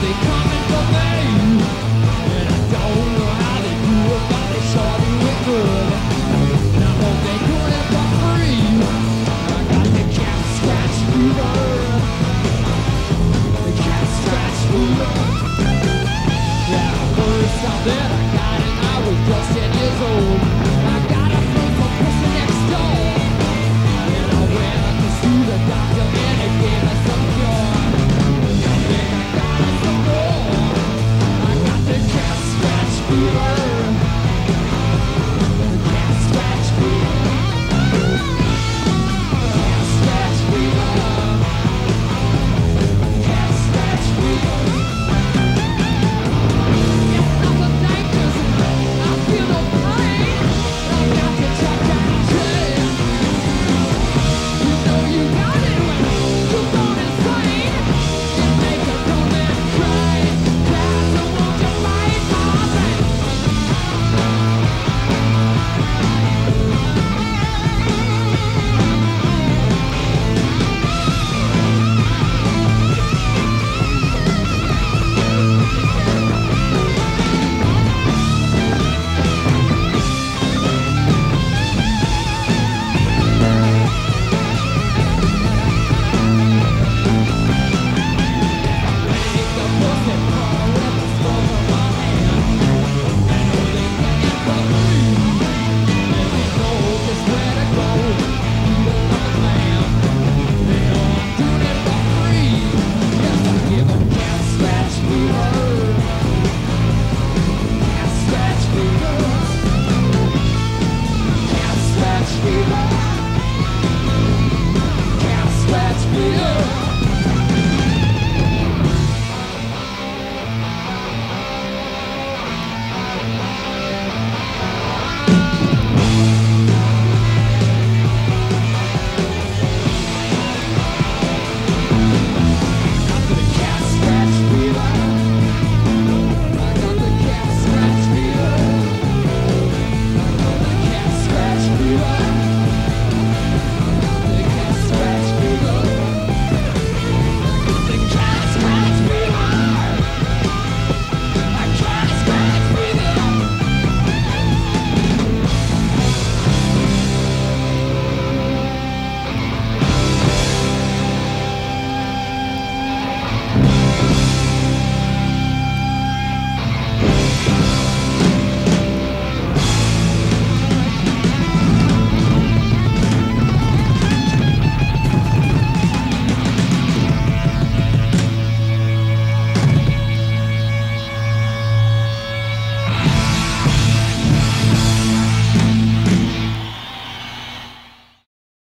they come.